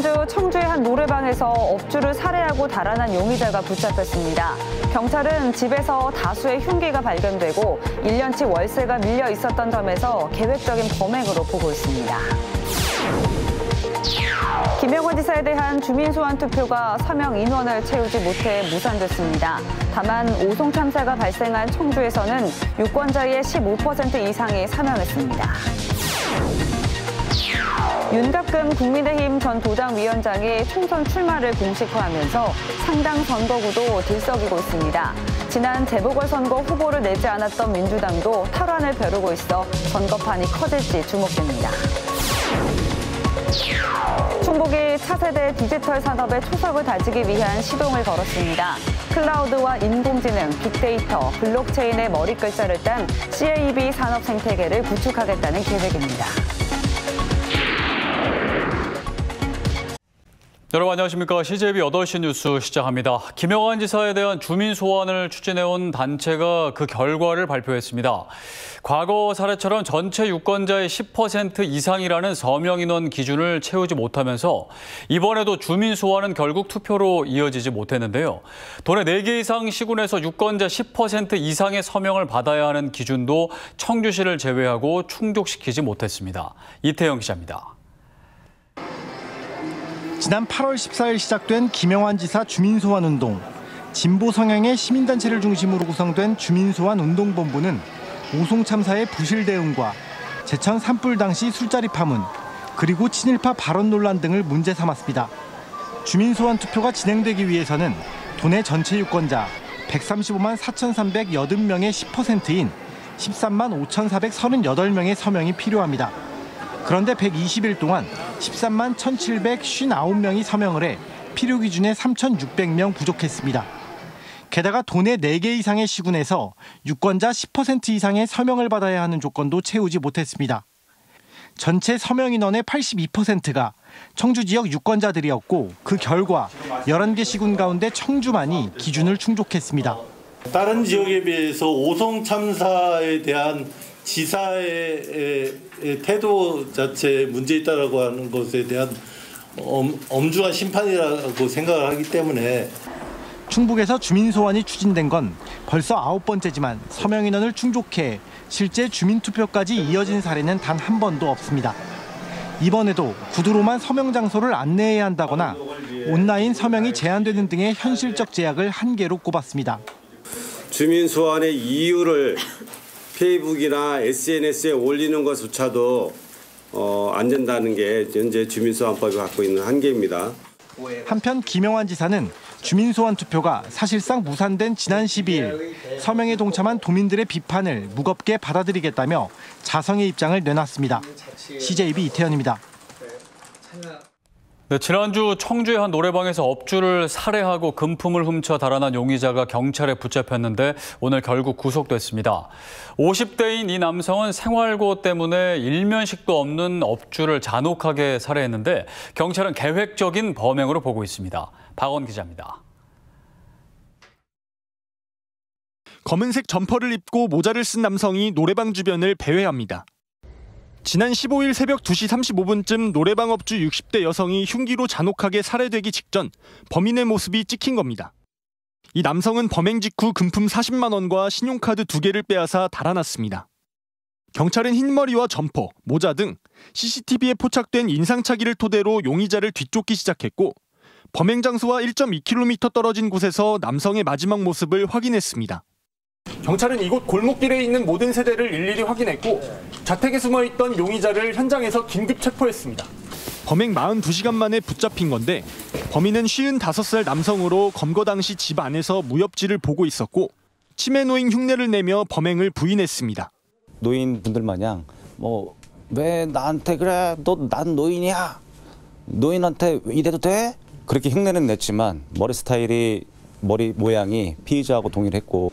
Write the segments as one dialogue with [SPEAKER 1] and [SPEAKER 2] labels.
[SPEAKER 1] 지난주 청주의 한 노래방에서 업주를 살해하고 달아난 용의자가 붙잡혔습니다. 경찰은 집에서 다수의 흉기가 발견되고 1년치 월세가 밀려 있었던 점에서 계획적인 범행으로 보고 있습니다. 김영원 지사에 대한 주민 소환 투표가 서명 인원을 채우지 못해 무산됐습니다. 다만 오송 참사가 발생한 청주에서는 유권자의 15% 이상이 사명했습니다. 윤갑금 국민의힘 전 도당위원장이 총선 출마를 공식화하면서 상당 선거구도 들썩이고 있습니다. 지난 재보궐선거 후보를 내지 않았던 민주당도 탈환을 벼르고 있어 선거판이 커질지 주목됩니다. 충북이 차세대 디지털 산업의 초석을 다지기 위한 시동을 걸었습니다. 클라우드와 인공지능, 빅데이터, 블록체인의 머리글자를 딴 CAB 산업 생태계를 구축하겠다는 계획입니다.
[SPEAKER 2] 여러분 안녕하십니까. CJB 8시 뉴스 시작합니다. 김영환 지사에 대한 주민 소환을 추진해온 단체가 그 결과를 발표했습니다. 과거 사례처럼 전체 유권자의 10% 이상이라는 서명 인원 기준을 채우지 못하면서 이번에도 주민 소환은 결국 투표로 이어지지 못했는데요. 도내 4개 이상 시군에서 유권자 10% 이상의 서명을 받아야 하는 기준도 청주시를 제외하고 충족시키지 못했습니다. 이태영 기자입니다.
[SPEAKER 3] 지난 8월 14일 시작된 김영환 지사 주민소환 운동. 진보 성향의 시민단체를 중심으로 구성된 주민소환 운동본부는 오송 참사의 부실 대응과 제천 산불 당시 술자리 파문, 그리고 친일파 발언 논란 등을 문제 삼았습니다. 주민소환 투표가 진행되기 위해서는 도내 전체 유권자 135만 4,380명의 10%인 13만 5,438명의 서명이 필요합니다. 그런데 120일 동안 13만 1,759명이 서명을 해 필요 기준에 3,600명 부족했습니다. 게다가 도내 4개 이상의 시군에서 유권자 10% 이상의 서명을 받아야 하는 조건도 채우지 못했습니다. 전체 서명 인원의 82%가 청주 지역 유권자들이었고 그 결과 11개 시군 가운데 청주만이 기준을 충족했습니다.
[SPEAKER 4] 다른 지역에 비해서 오송 참사에 대한 지사의 태도 자체 문제 있다라고 하는 것에 대한 엄중한 심판이라고 생각을 하기 때문에
[SPEAKER 3] 충북에서 주민 소환이 추진된 건 벌써 아홉 번째지만 서명 인원을 충족해 실제 주민 투표까지 이어진 사례는 단 한 번도 없습니다. 이번에도 구두로만 서명 장소를 안내해야 한다거나 온라인 서명이 제한되는 등의 현실적 제약을 한계로 꼽았습니다.
[SPEAKER 5] 주민 소환의 이유를 페이북이나 SNS에 올리는 것조차도 어, 안 된다는 게 현재 주민소환법이 갖고 있는 한계입니다.
[SPEAKER 3] 한편 김영환 지사는 주민소환 투표가 사실상 무산된 지난 12일 서명에 동참한 도민들의 비판을 무겁게 받아들이겠다며 자성의 입장을 내놨습니다. CJB 이태현입니다.
[SPEAKER 2] 네, 지난주 청주의 한 노래방에서 업주를 살해하고 금품을 훔쳐 달아난 용의자가 경찰에 붙잡혔는데 오늘 결국 구속됐습니다. 50대인 이 남성은 생활고 때문에 일면식도 없는 업주를 잔혹하게 살해했는데 경찰은 계획적인 범행으로 보고 있습니다. 박원 기자입니다.
[SPEAKER 6] 검은색 점퍼를 입고 모자를 쓴 남성이 노래방 주변을 배회합니다. 지난 15일 새벽 2시 35분쯤 노래방 업주 60대 여성이 흉기로 잔혹하게 살해되기 직전 범인의 모습이 찍힌 겁니다. 이 남성은 범행 직후 금품 40만 원과 신용카드 2개를 빼앗아 달아났습니다. 경찰은 흰머리와 점퍼, 모자 등 CCTV에 포착된 인상착의를 토대로 용의자를 뒤쫓기 시작했고 범행 장소와 1.2km 떨어진 곳에서 남성의 마지막 모습을 확인했습니다. 경찰은 이곳 골목길에 있는 모든 세대를 일일이 확인했고 자택에 숨어 있던 용의자를 현장에서 긴급 체포했습니다. 범행 42시간 만에 붙잡힌 건데 범인은 55살 남성으로 검거 당시 집 안에서 무협지를 보고 있었고 치매 노인 흉내를 내며 범행을 부인했습니다.
[SPEAKER 7] 노인분들 마냥 뭐 왜 나한테 그래? 너 난 노인이야. 노인한테 이래도 돼? 그렇게 흉내는 냈지만 머리 스타일이 머리 모양이 피의자하고 동일했고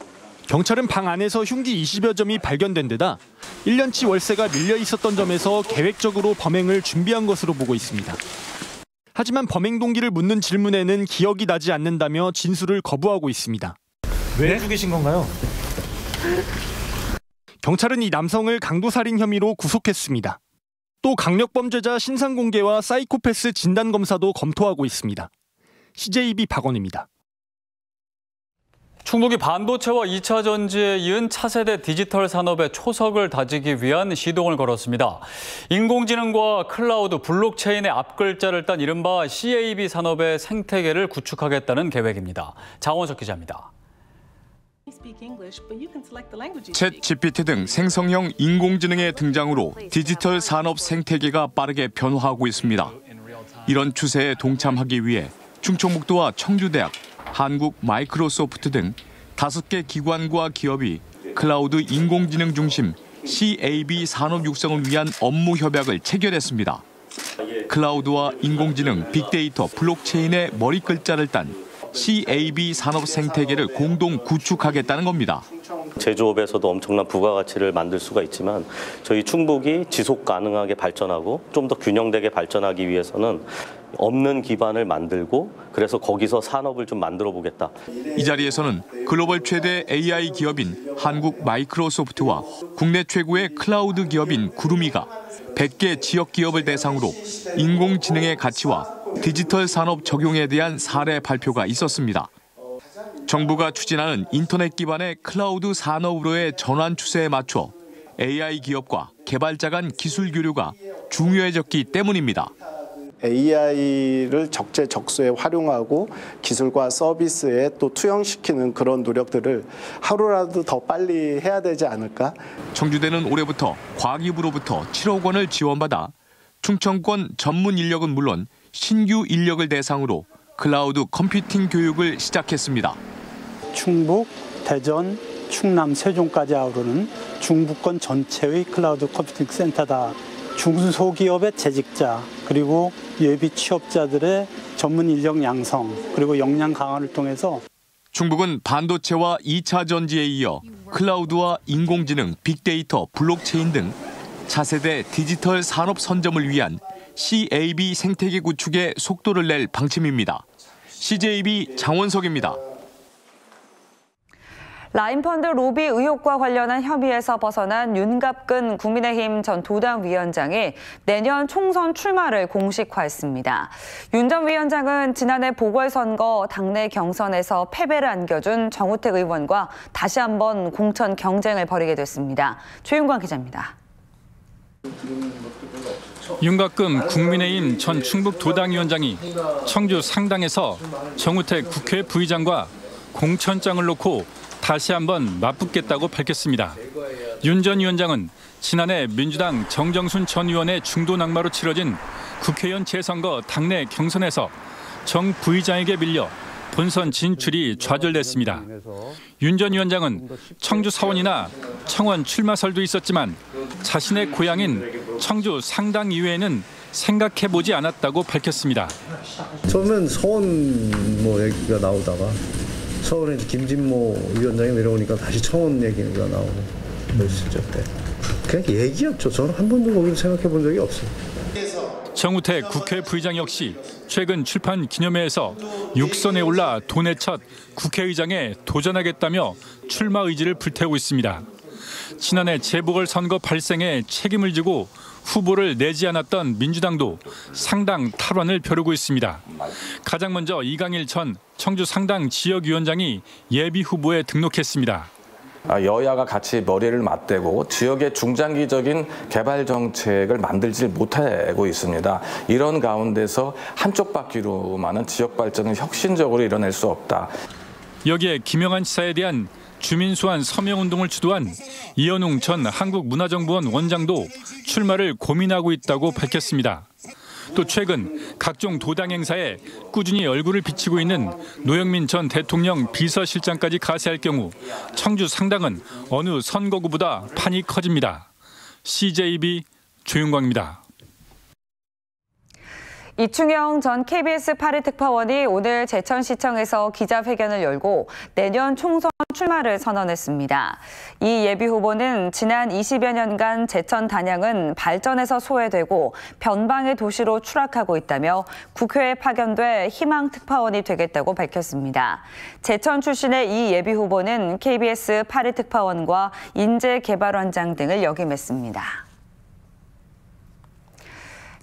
[SPEAKER 6] 경찰은 방 안에서 흉기 20여 점이 발견된 데다 1년치 월세가 밀려 있었던 점에서 계획적으로 범행을 준비한 것으로 보고 있습니다. 하지만 범행 동기를 묻는 질문에는 기억이 나지 않는다며 진술을 거부하고 있습니다.
[SPEAKER 3] 왜 죽이신 건가요?
[SPEAKER 6] 경찰은 이 남성을 강도살인 혐의로 구속했습니다. 또 강력범죄자 신상 공개와 사이코패스 진단 검사도 검토하고 있습니다. CJB 박원입니다.
[SPEAKER 2] 충북이 반도체와 2차 전지에 이은 차세대 디지털 산업의 초석을 다지기 위한 시동을 걸었습니다. 인공지능과 클라우드, 블록체인의 앞글자를 딴 이른바 CAB 산업의 생태계를 구축하겠다는 계획입니다. 장원석 기자입니다.
[SPEAKER 8] 챗 GPT 등 생성형 인공지능의 등장으로 디지털 산업 생태계가 빠르게 변화하고 있습니다. 이런 추세에 동참하기 위해 충청북도와 청주대학, 한국 마이크로소프트 등 다섯 개 기관과 기업이 클라우드 인공지능 중심 CAB 산업 육성을 위한 업무 협약을 체결했습니다. 클라우드와 인공지능, 빅데이터, 블록체인의 머리 글자를 딴 CAB 산업 생태계를 공동 구축하겠다는 겁니다.
[SPEAKER 9] 제조업에서도 엄청난 부가가치를 만들 수가 있지만 저희 충북이 지속 가능하게 발전하고 좀 더 균형되게 발전하기 위해서는 없는 기반을 만들고 그래서 거기서 산업을 좀 만들어 보겠다.
[SPEAKER 8] 이 자리에서는 글로벌 최대 AI 기업인 한국 마이크로소프트와 국내 최고의 클라우드 기업인 구루미가 100개 지역 기업을 대상으로 인공지능의 가치와 디지털 산업 적용에 대한 사례 발표가 있었습니다. 정부가 추진하는 인터넷 기반의 클라우드 산업으로의 전환 추세에 맞춰 AI 기업과 개발자 간 기술 교류가 중요해졌기 때문입니다.
[SPEAKER 10] AI를 적재적소에 활용하고 기술과 서비스에 또 투영시키는 그런 노력들을 하루라도 더 빨리 해야 되지 않을까?
[SPEAKER 8] 청주대는 올해부터 과기부로부터 7억 원을 지원받아 충청권 전문 인력은 물론 신규 인력을 대상으로 클라우드 컴퓨팅 교육을 시작했습니다.
[SPEAKER 11] 충북, 대전, 충남, 세종까지 아우르는 중부권 전체의 클라우드 컴퓨팅 센터다. 중소기업의 재직자 그리고 예비 취업자들의 전문 인력 양성 그리고 역량 강화를 통해서
[SPEAKER 8] 충북은 반도체와 2차 전지에 이어 클라우드와 인공지능, 빅데이터, 블록체인 등 차세대 디지털 산업 선점을 위한 CAB 생태계 구축에 속도를 낼 방침입니다. CJB 장원석입니다.
[SPEAKER 1] 라인펀드 로비 의혹과 관련한 혐의에서 벗어난 윤갑근 국민의힘 전 도당 위원장이 내년 총선 출마를 공식화했습니다. 윤 전 위원장은 지난해 보궐선거 당내 경선에서 패배를 안겨준 정우택 의원과 다시 한번 공천 경쟁을 벌이게 됐습니다. 최윤광 기자입니다.
[SPEAKER 12] 윤곽금 국민의힘 전 충북 도당위원장이 청주 상당에서 정우택 국회 부의장과 공천장을 놓고 다시 한번 맞붙겠다고 밝혔습니다. 윤 전 위원장은 지난해 민주당 정정순 전 의원의 중도 낙마로 치러진 국회의원 재선거 당내 경선에서 정 부의장에게 밀려 본선 진출이 좌절됐습니다. 윤 전 위원장은 청주 사원이나 청원 출마설도 있었지만 자신의 고향인 청주 상당 이외에는 생각해 보지 않았다고 밝혔습니다.
[SPEAKER 13] 처음엔 서원 뭐 얘기가 나오다가 서울에 김진모 위원장이 내려오니까 다시 청원 얘기가 나오고 그랬었죠 때. 그냥 얘기였죠. 저는 한 번도 거기를 생각해 본 적이 없어요.
[SPEAKER 12] 정우택 국회 부의장 역시 최근 출판 기념회에서 육선에 올라 돈의 첫 국회의장에 도전하겠다며 출마 의지를 불태우고 있습니다. 지난해 재보궐선거 발생에 책임을 지고 후보를 내지 않았던 민주당도 상당 탈환을 벼르고 있습니다. 가장 먼저 이강일 전 청주 상당 지역위원장이 예비 후보에 등록했습니다.
[SPEAKER 14] 아, 여야가 같이 머리를 맞대고 지역의 중장기적인 개발 정책을 만들지 못하고 있습니다. 이런 가운데서 한쪽 바퀴로만은 지역 발전을 혁신적으로 이뤄낼 수 없다.
[SPEAKER 12] 여기에 김영한 지사에 대한 주민 소환 서명 운동을 주도한 이현웅 전 한국문화정보원 원장도 출마를 고민하고 있다고 밝혔습니다. 또 최근 각종 도당 행사에 꾸준히 얼굴을 비치고 있는 노영민 전 대통령 비서실장까지 가세할 경우 청주 상당은 어느 선거구보다 판이 커집니다. CJB 조윤광입니다.
[SPEAKER 1] 이충영 전 KBS 파리 특파원이 오늘 제천시청에서 기자회견을 열고 내년 총선 출마를 선언했습니다. 이 예비 후보는 지난 20여 년간 제천 단양은 발전에서 소외되고 변방의 도시로 추락하고 있다며 국회에 파견돼 희망 특파원이 되겠다고 밝혔습니다. 제천 출신의 이 예비 후보는 KBS 파리 특파원과 인재개발원장 등을 역임했습니다.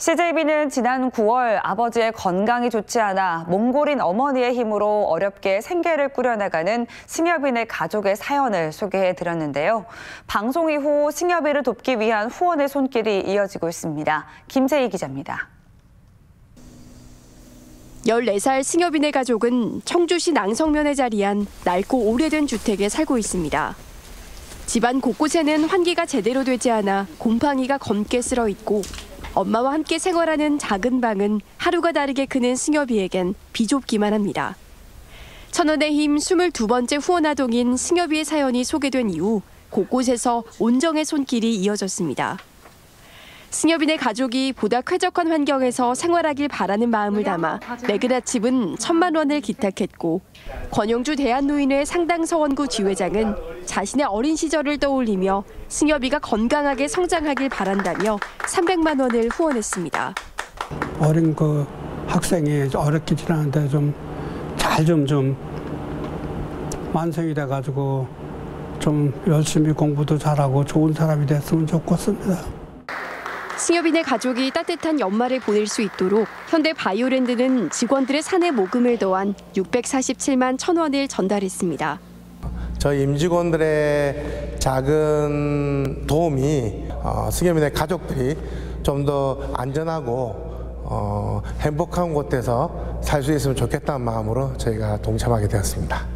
[SPEAKER 1] CJB는 지난 9월 아버지의 건강이 좋지 않아 몽골인 어머니의 힘으로 어렵게 생계를 꾸려나가는 승엽인의 가족의 사연을 소개해 드렸는데요. 방송 이후 승엽이를 돕기 위한 후원의 손길이 이어지고 있습니다. 김세희 기자입니다.
[SPEAKER 15] 14살 승엽인의 가족은 청주시 낭성면에 자리한 낡고 오래된 주택에 살고 있습니다. 집안 곳곳에는 환기가 제대로 되지 않아 곰팡이가 검게 쓸어 있고 엄마와 함께 생활하는 작은 방은 하루가 다르게 크는 승엽이에겐 비좁기만 합니다. 천원의 힘 22번째 후원아동인 승엽이의 사연이 소개된 이후 곳곳에서 온정의 손길이 이어졌습니다. 승엽인의 가족이 보다 쾌적한 환경에서 생활하길 바라는 마음을 담아 레그라칩은 천만 원을 기탁했고 권영주 대한노인회 상당서원구 지회장은 자신의 어린 시절을 떠올리며 승엽이가 건강하게 성장하길 바란다며 300만 원을 후원했습니다.
[SPEAKER 16] 어린 그 학생이 어렵게 지나는데 좀 잘 좀좀 완성이 돼가지고 좀 열심히 공부도 잘하고 좋은 사람이 됐으면 좋겠습니다.
[SPEAKER 15] 승엽인의 가족이 따뜻한 연말을 보낼 수 있도록 현대 바이오랜드는 직원들의 사내 모금을 더한 647만 천 원을 전달했습니다.
[SPEAKER 17] 저희 임직원들의 작은 도움이 어, 승엽인의 가족들이 좀 더 안전하고 어, 행복한 곳에서 살 수 있으면 좋겠다는 마음으로 저희가 동참하게 되었습니다.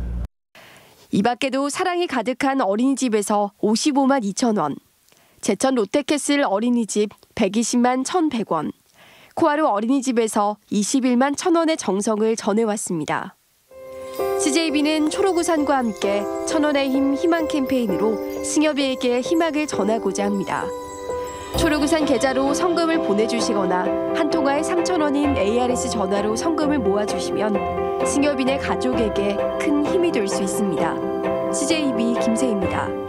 [SPEAKER 15] 이 밖에도 사랑이 가득한 어린이집에서 55만 2천 원, 제천 롯데캐슬 어린이집 120만 1,100원, 코하루 어린이집에서 21만 1,000원의 정성을 전해왔습니다. CJB는 초록우산과 함께 천원의 힘 희망 캠페인으로 승엽이에게 희망을 전하고자 합니다. 초록우산 계좌로 성금을 보내주시거나 한 통화에 3,000원인 ARS 전화로 성금을 모아주시면 승엽인의 가족에게 큰 힘이 될 수 있습니다. CJB 김세입니다.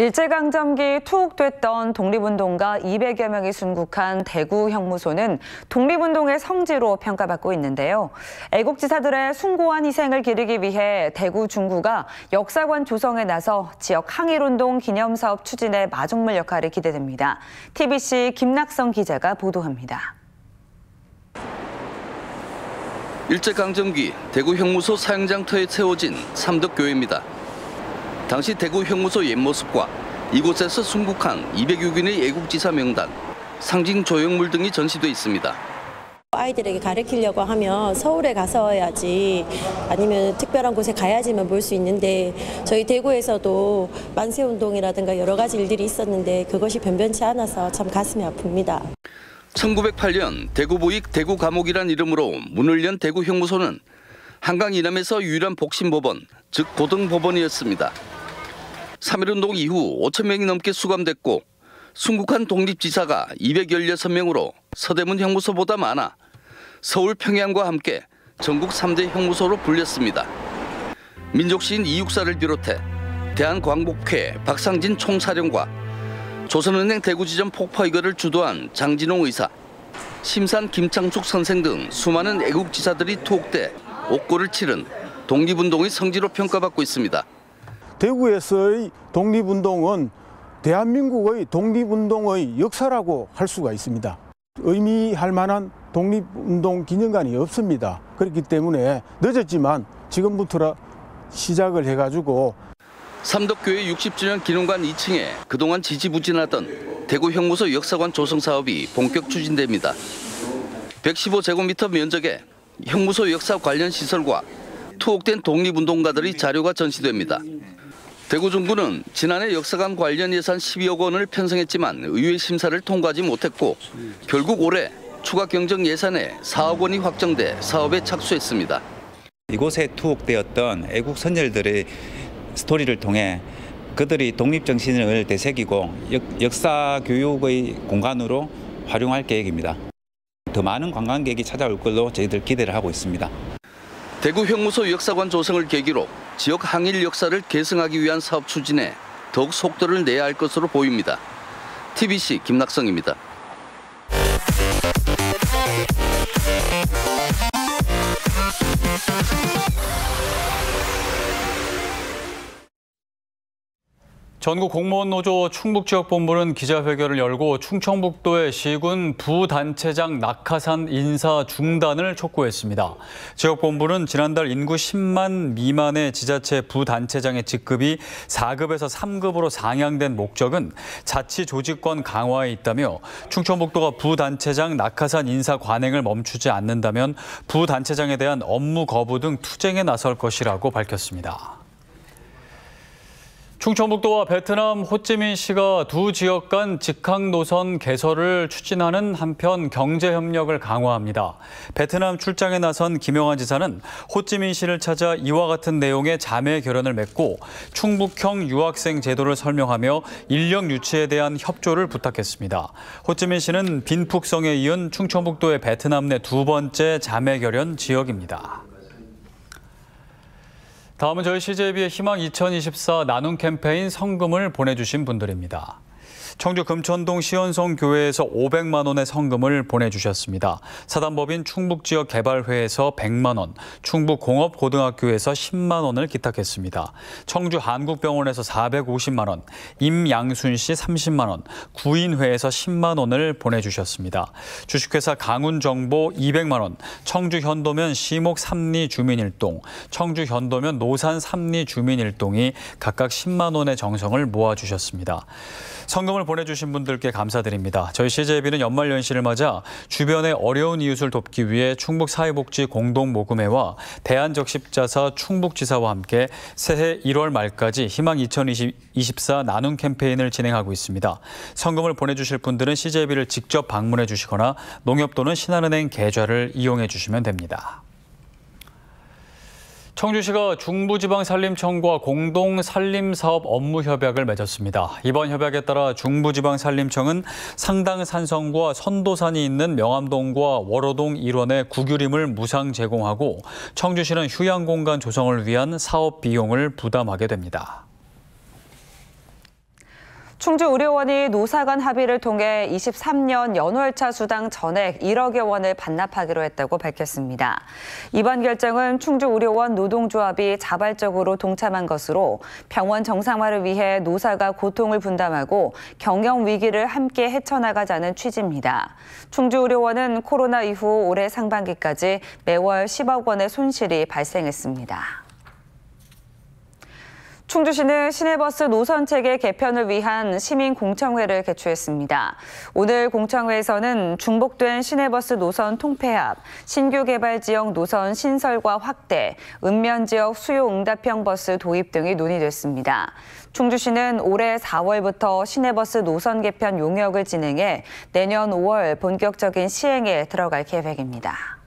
[SPEAKER 1] 일제강점기 투옥됐던 독립운동가 200여 명이 순국한 대구 형무소는 독립운동의 성지로 평가받고 있는데요. 애국지사들의 숭고한 희생을 기리기 위해 대구 중구가 역사관 조성에 나서 지역 항일운동 기념사업 추진에 마중물 역할이 기대됩니다. TBC 김낙성 기자가 보도합니다.
[SPEAKER 18] 일제강점기 대구 형무소 사형장터에 세워진 삼덕교회입니다. 당시 대구 형무소 옛 모습과 이곳에서 순국한 206인의 애국지사 명단, 상징 조형물 등이 전시돼 있습니다.
[SPEAKER 19] 아이들에게 가르치려고 하면 서울에 가서야지 아니면 특별한 곳에 가야지만 볼 수 있는데 저희 대구에서도 만세 운동이라든가 여러 가지 일들이 있었는데 그것이 변변치 않아서 참 가슴이 아픕니다.
[SPEAKER 18] 1908년 대구부익 대구 감옥이란 이름으로 문을 연 대구 형무소는 한강 이남에서 유일한 복심법원, 즉 고등법원이었습니다. 3.1운동 이후 5천 명이 넘게 수감됐고 순국한 독립지사가 216명으로 서대문 형무소보다 많아 서울 평양과 함께 전국 3대 형무소로 불렸습니다. 민족시인 이육사를 비롯해 대한광복회 박상진 총사령과 조선은행 대구지점 폭파 이거를 주도한 장진홍 의사, 심산 김창숙 선생 등 수많은 애국지사들이 투옥돼 옥고를 치른 독립운동의 성지로 평가받고 있습니다.
[SPEAKER 20] 대구에서의 독립운동은 대한민국의 독립운동의 역사라고 할 수가 있습니다. 의미할 만한 독립운동 기념관이 없습니다. 그렇기 때문에 늦었지만 지금부터 시작을 해가지고
[SPEAKER 18] 삼덕교회 60주년 기념관 2층에 그동안 지지부진하던 대구 형무소 역사관 조성 사업이 본격 추진됩니다. 115제곱미터 면적에 형무소 역사 관련 시설과 투옥된 독립운동가들의 자료가 전시됩니다. 대구 중구는 지난해 역사관 관련 예산 12억 원을 편성했지만 의회 심사를 통과하지 못했고 결국 올해 추가 경정 예산에 4억 원이 확정돼 사업에 착수했습니다.
[SPEAKER 21] 이곳에 투옥되었던 애국 선열들의 스토리를 통해 그들이 독립 정신을 되새기고 역, 사 교육의 공간으로 활용할 계획입니다. 더 많은 관광객이 찾아올 걸로 저희들 기대를 하고 있습니다.
[SPEAKER 18] 대구 형무소 역사관 조성을 계기로 지역 항일 역사를 계승하기 위한 사업 추진에 더욱 속도를 내야 할 것으로 보입니다. TBC 김낙성입니다.
[SPEAKER 2] 전국 공무원 노조 충북 지역 본부는 기자회견을 열고 충청북도의 시군 부단체장 낙하산 인사 중단을 촉구했습니다. 지역 본부는 지난달 인구 10만 미만의 지자체 부단체장의 직급이 4급에서 3급으로 상향된 목적은 자치 조직권 강화에 있다며 충청북도가 부단체장 낙하산 인사 관행을 멈추지 않는다면 부단체장에 대한 업무 거부 등 투쟁에 나설 것이라고 밝혔습니다. 충청북도와 베트남 호찌민시가 두 지역 간 직항 노선 개설을 추진하는 한편 경제 협력을 강화합니다. 베트남 출장에 나선 김영환 지사는 호찌민시를 찾아 이와 같은 내용의 자매 결연을 맺고 충북형 유학생 제도를 설명하며 인력 유치에 대한 협조를 부탁했습니다. 호찌민시는 빈푹성에 이은 충청북도의 베트남 내 두 번째 자매 결연 지역입니다. 다음은 저희 CJB의 희망 2024 나눔 캠페인 성금을 보내주신 분들입니다. 청주 금천동 시원성 교회에서 500만 원의 성금을 보내주셨습니다. 사단법인 충북지역개발회에서 100만 원, 충북공업고등학교에서 10만 원을 기탁했습니다. 청주 한국병원에서 450만 원, 임양순 씨 30만 원, 구인회에서 10만 원을 보내주셨습니다. 주식회사 강운정보 200만 원, 청주 현도면 시목 삼리 주민일동, 청주 현도면 노산 삼리 주민일동이 각각 10만 원의 정성을 모아주셨습니다. 성금을 보내주신 분들께 감사드립니다. 저희 CJB는 연말연시를 맞아 주변의 어려운 이웃을 돕기 위해 충북사회복지 공동모금회와 대한적십자사 충북지사와 함께 새해 1월 말까지 희망 2024 나눔 캠페인을 진행하고 있습니다. 성금을 보내주실 분들은 CJB를 직접 방문해 주시거나 농협 또는 신한은행 계좌를 이용해 주시면 됩니다. 청주시가 중부지방산림청과 공동 산림사업 업무 협약을 맺었습니다. 이번 협약에 따라 중부지방산림청은 상당 산성과 선도산이 있는 명암동과 월호동 일원의 국유림을 무상 제공하고 청주시는 휴양 공간 조성을 위한 사업 비용을 부담하게 됩니다.
[SPEAKER 1] 충주의료원이 노사 간 합의를 통해 23년 연월차 수당 전액 1억여 원을 반납하기로 했다고 밝혔습니다. 이번 결정은 충주의료원 노동조합이 자발적으로 동참한 것으로 병원 정상화를 위해 노사가 고통을 분담하고 경영 위기를 함께 헤쳐나가자는 취지입니다. 충주의료원은 코로나 이후 올해 상반기까지 매월 10억 원의 손실이 발생했습니다. 충주시는 시내버스 노선 체계 개편을 위한 시민 공청회를 개최했습니다. 오늘 공청회에서는 중복된 시내버스 노선 통폐합, 신규 개발 지역 노선 신설과 확대, 읍면 지역 수요 응답형 버스 도입 등이 논의됐습니다. 충주시는 올해 4월부터 시내버스 노선 개편 용역을 진행해 내년 5월 본격적인 시행에 들어갈 계획입니다.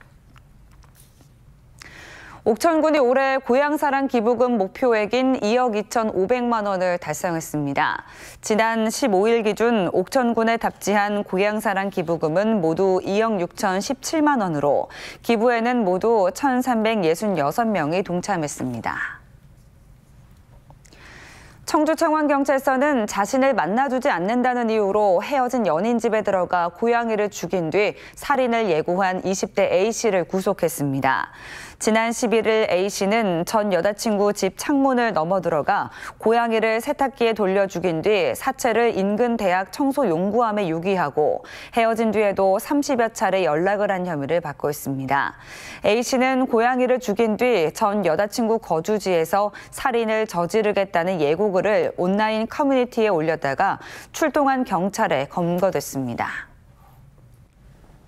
[SPEAKER 1] 옥천군이 올해 고향사랑 기부금 목표액인 2억 2,500만 원을 달성했습니다. 지난 15일 기준 옥천군에 답지한 고향사랑 기부금은 모두 2억 6,017만 원으로 기부에는 모두 1,366명이 동참했습니다. 청주청원경찰서는 자신을 만나주지 않는다는 이유로 헤어진 연인 집에 들어가 고양이를 죽인 뒤 살인을 예고한 20대 A씨를 구속했습니다. 지난 11일 A씨는 전 여자친구 집 창문을 넘어 들어가 고양이를 세탁기에 돌려 죽인 뒤 사체를 인근 대학 청소 용구함에 유기하고 헤어진 뒤에도 30여 차례 연락을 한 혐의를 받고 있습니다. A씨는 고양이를 죽인 뒤 전 여자친구 거주지에서 살인을 저지르겠다는 예고글을 온라인 커뮤니티에 올렸다가 출동한 경찰에 검거됐습니다.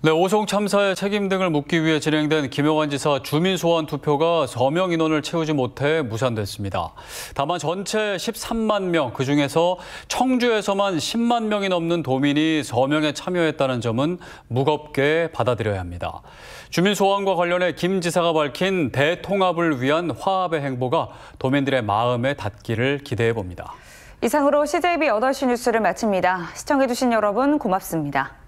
[SPEAKER 2] 네, 오송 참사의 책임 등을 묻기 위해 진행된 김영환 지사 주민 소환 투표가 서명 인원을 채우지 못해 무산됐습니다. 다만 전체 13만 명, 그중에서 청주에서만 10만 명이 넘는 도민이 서명에 참여했다는 점은 무겁게 받아들여야 합니다. 주민 소환과 관련해 김 지사가 밝힌 대통합을 위한 화합의 행보가 도민들의 마음에 닿기를 기대해 봅니다.
[SPEAKER 1] 이상으로 CJB 8시 뉴스를 마칩니다. 시청해주신 여러분 고맙습니다.